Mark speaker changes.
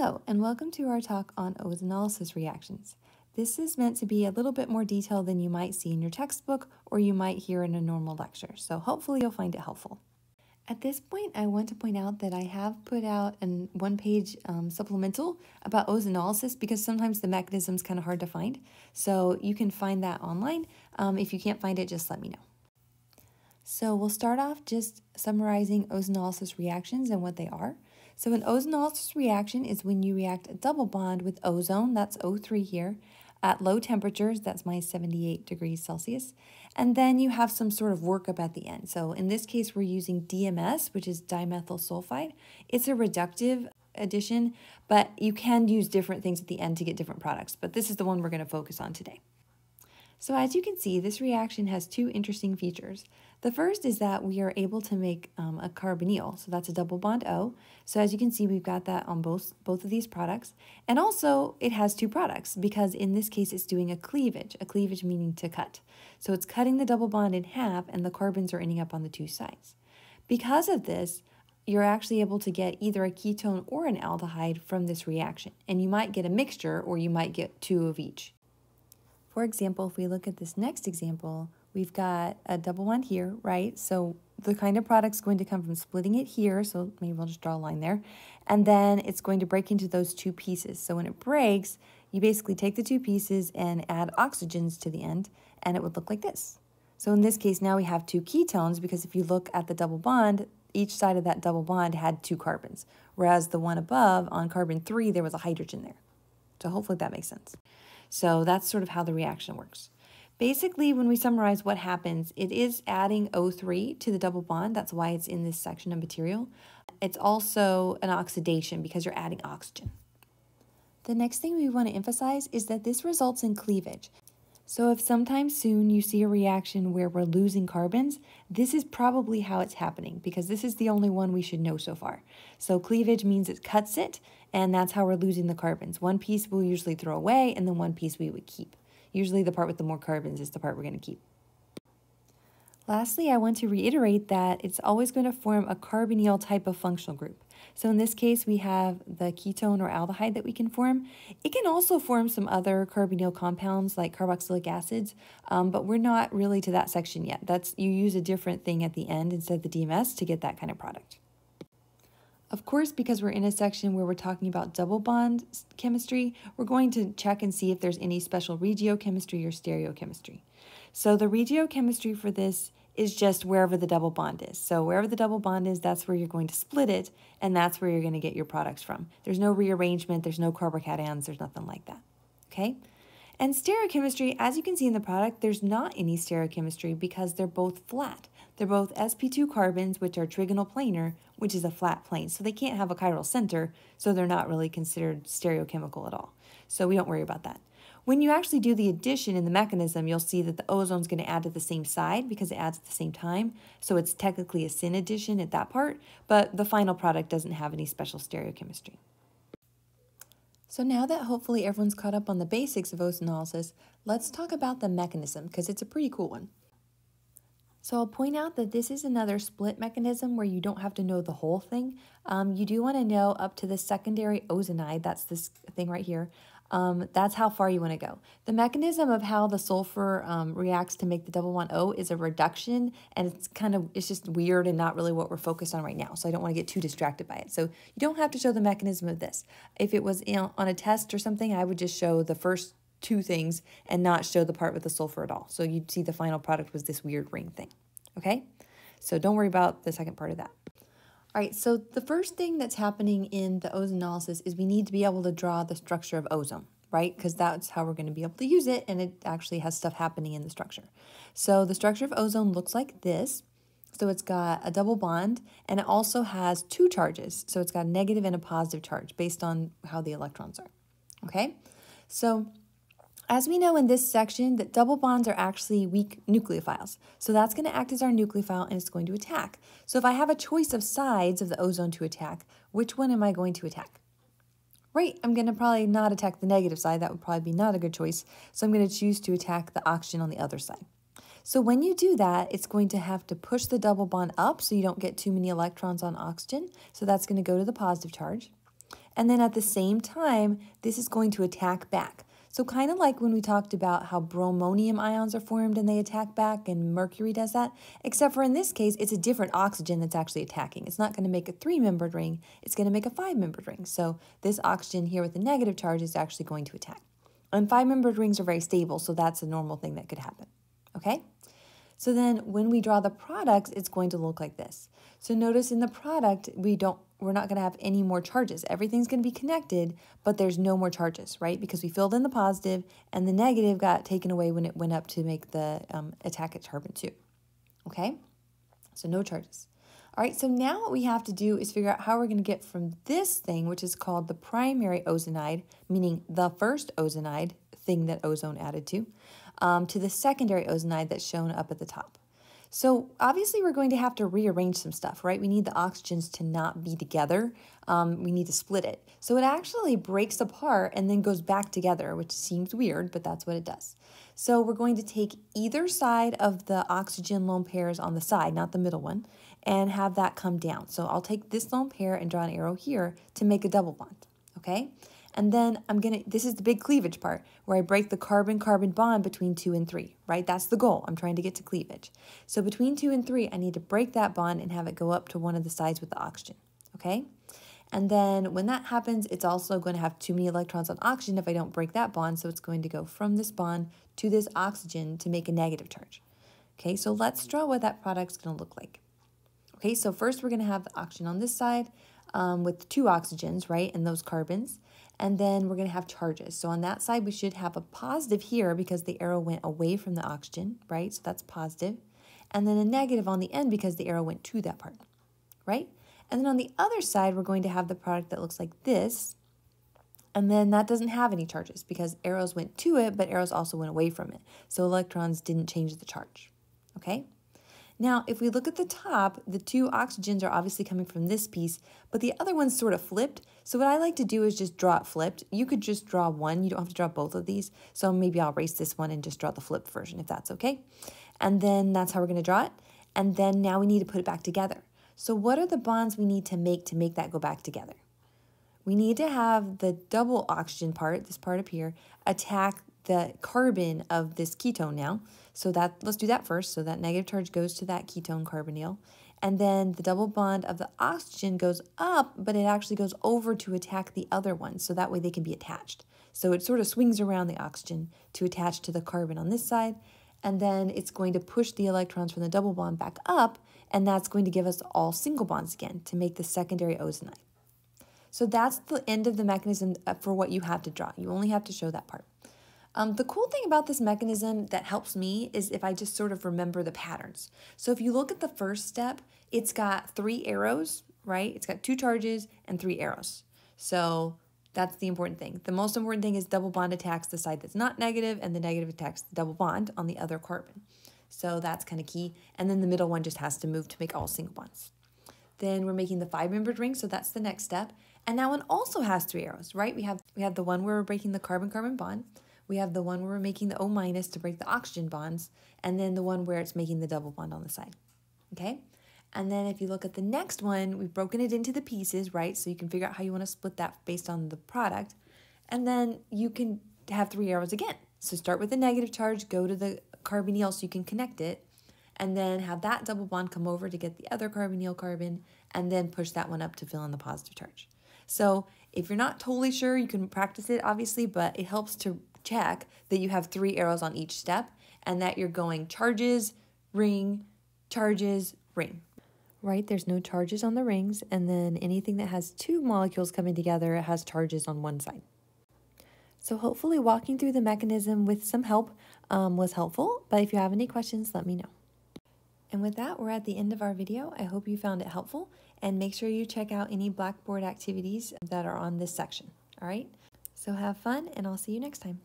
Speaker 1: Hello, and welcome to our talk on ozonolysis reactions. This is meant to be a little bit more detailed than you might see in your textbook or you might hear in a normal lecture, so hopefully you'll find it helpful. At this point, I want to point out that I have put out a one-page um, supplemental about ozonolysis because sometimes the mechanism is kind of hard to find. So you can find that online. Um, if you can't find it, just let me know. So we'll start off just summarizing ozonolysis reactions and what they are. So an ozonolysis reaction is when you react a double bond with ozone, that's O3 here, at low temperatures, that's minus 78 degrees Celsius, and then you have some sort of workup at the end. So in this case, we're using DMS, which is dimethyl sulfide. It's a reductive addition, but you can use different things at the end to get different products, but this is the one we're going to focus on today. So as you can see, this reaction has two interesting features. The first is that we are able to make um, a carbonyl, so that's a double bond O. So as you can see, we've got that on both, both of these products. And also, it has two products because in this case, it's doing a cleavage, a cleavage meaning to cut. So it's cutting the double bond in half and the carbons are ending up on the two sides. Because of this, you're actually able to get either a ketone or an aldehyde from this reaction. And you might get a mixture or you might get two of each. For example, if we look at this next example, we've got a double bond here, right? So the kind of product is going to come from splitting it here, so maybe we'll just draw a line there, and then it's going to break into those two pieces. So when it breaks, you basically take the two pieces and add oxygens to the end, and it would look like this. So in this case, now we have two ketones because if you look at the double bond, each side of that double bond had two carbons, whereas the one above on carbon 3, there was a hydrogen there. So hopefully that makes sense. So that's sort of how the reaction works. Basically, when we summarize what happens, it is adding O3 to the double bond. That's why it's in this section of material. It's also an oxidation because you're adding oxygen. The next thing we want to emphasize is that this results in cleavage. So if sometime soon you see a reaction where we're losing carbons, this is probably how it's happening because this is the only one we should know so far. So cleavage means it cuts it, and that's how we're losing the carbons. One piece we'll usually throw away, and then one piece we would keep. Usually the part with the more carbons is the part we're going to keep. Lastly, I want to reiterate that it's always going to form a carbonyl type of functional group. So in this case, we have the ketone or aldehyde that we can form. It can also form some other carbonyl compounds like carboxylic acids, um, but we're not really to that section yet. That's You use a different thing at the end instead of the DMS to get that kind of product. Of course, because we're in a section where we're talking about double bond chemistry, we're going to check and see if there's any special regiochemistry or stereochemistry. So the regiochemistry for this is just wherever the double bond is. So wherever the double bond is, that's where you're going to split it, and that's where you're going to get your products from. There's no rearrangement, there's no carbocations, there's nothing like that. Okay? And stereochemistry, as you can see in the product, there's not any stereochemistry because they're both flat. They're both sp2 carbons, which are trigonal planar, which is a flat plane. So they can't have a chiral center, so they're not really considered stereochemical at all. So we don't worry about that. When you actually do the addition in the mechanism, you'll see that the ozone is going to add to the same side because it adds at the same time. So it's technically a syn addition at that part, but the final product doesn't have any special stereochemistry. So now that hopefully everyone's caught up on the basics of ozonolysis, let's talk about the mechanism because it's a pretty cool one. So I'll point out that this is another split mechanism where you don't have to know the whole thing. Um, you do want to know up to the secondary ozonide, that's this thing right here. Um, that's how far you want to go. The mechanism of how the sulfur um, reacts to make the double bond O is a reduction, and it's kind of, it's just weird and not really what we're focused on right now, so I don't want to get too distracted by it. So you don't have to show the mechanism of this. If it was you know, on a test or something, I would just show the first two things and not show the part with the sulfur at all. So you'd see the final product was this weird ring thing, okay? So don't worry about the second part of that. All right, so the first thing that's happening in the ozonolysis is we need to be able to draw the structure of ozone, right? Because that's how we're going to be able to use it, and it actually has stuff happening in the structure. So the structure of ozone looks like this. So it's got a double bond, and it also has two charges. So it's got a negative and a positive charge based on how the electrons are, okay? So as we know in this section that double bonds are actually weak nucleophiles. So that's going to act as our nucleophile and it's going to attack. So if I have a choice of sides of the ozone to attack, which one am I going to attack? Right, I'm going to probably not attack the negative side. That would probably be not a good choice. So I'm going to choose to attack the oxygen on the other side. So when you do that, it's going to have to push the double bond up so you don't get too many electrons on oxygen. So that's going to go to the positive charge. And then at the same time, this is going to attack back. So kind of like when we talked about how bromonium ions are formed and they attack back and mercury does that, except for in this case, it's a different oxygen that's actually attacking. It's not going to make a three-membered ring, it's going to make a five-membered ring. So this oxygen here with the negative charge is actually going to attack. And five-membered rings are very stable, so that's a normal thing that could happen. Okay? So then when we draw the products, it's going to look like this. So notice in the product, we don't we're not going to have any more charges. Everything's going to be connected, but there's no more charges, right? Because we filled in the positive and the negative got taken away when it went up to make the um, attack at carbon 2. Okay? So no charges. All right, so now what we have to do is figure out how we're going to get from this thing, which is called the primary ozonide, meaning the first ozonide, thing that ozone added to, um, to the secondary ozonide that's shown up at the top. So obviously we're going to have to rearrange some stuff, right? We need the oxygens to not be together. Um, we need to split it. So it actually breaks apart and then goes back together, which seems weird, but that's what it does. So we're going to take either side of the oxygen lone pairs on the side, not the middle one, and have that come down. So I'll take this lone pair and draw an arrow here to make a double bond, okay? And then I'm going to, this is the big cleavage part, where I break the carbon-carbon bond between 2 and 3, right? That's the goal. I'm trying to get to cleavage. So between 2 and 3, I need to break that bond and have it go up to one of the sides with the oxygen, okay? And then when that happens, it's also going to have too many electrons on oxygen if I don't break that bond, so it's going to go from this bond to this oxygen to make a negative charge. Okay, so let's draw what that product's going to look like. Okay, so first we're going to have the oxygen on this side um, with two oxygens, right, and those carbons and then we're going to have charges. So on that side, we should have a positive here because the arrow went away from the oxygen, right? So that's positive. And then a negative on the end because the arrow went to that part, right? And then on the other side, we're going to have the product that looks like this. And then that doesn't have any charges because arrows went to it, but arrows also went away from it. So electrons didn't change the charge, okay? Now, if we look at the top, the two oxygens are obviously coming from this piece, but the other one's sort of flipped. So what I like to do is just draw it flipped. You could just draw one. You don't have to draw both of these. So maybe I'll erase this one and just draw the flipped version if that's okay. And then that's how we're going to draw it. And then now we need to put it back together. So what are the bonds we need to make to make that go back together? We need to have the double oxygen part, this part up here, attack the carbon of this ketone now. So that let's do that first. So that negative charge goes to that ketone carbonyl. And then the double bond of the oxygen goes up, but it actually goes over to attack the other one. So that way they can be attached. So it sort of swings around the oxygen to attach to the carbon on this side. And then it's going to push the electrons from the double bond back up. And that's going to give us all single bonds again to make the secondary ozonide. So that's the end of the mechanism uh, for what you have to draw. You only have to show that part. Um, the cool thing about this mechanism that helps me is if I just sort of remember the patterns. So if you look at the first step, it's got three arrows, right? It's got two charges and three arrows. So that's the important thing. The most important thing is double bond attacks the side that's not negative and the negative attacks the double bond on the other carbon. So that's kind of key. And then the middle one just has to move to make all single bonds. Then we're making the five-membered ring, so that's the next step. And that one also has three arrows, right? We have we have the one where we're breaking the carbon-carbon bond. We have the one where we're making the O minus to break the oxygen bonds, and then the one where it's making the double bond on the side. Okay? And then if you look at the next one, we've broken it into the pieces, right? So you can figure out how you want to split that based on the product. And then you can have three arrows again. So start with the negative charge, go to the carbonyl so you can connect it, and then have that double bond come over to get the other carbonyl carbon, and then push that one up to fill in the positive charge. So if you're not totally sure, you can practice it obviously, but it helps to check that you have three arrows on each step and that you're going charges, ring, charges, ring. Right, there's no charges on the rings, and then anything that has two molecules coming together has charges on one side. So hopefully walking through the mechanism with some help um, was helpful, but if you have any questions, let me know. And with that, we're at the end of our video. I hope you found it helpful, and make sure you check out any Blackboard activities that are on this section, all right? So have fun, and I'll see you next time.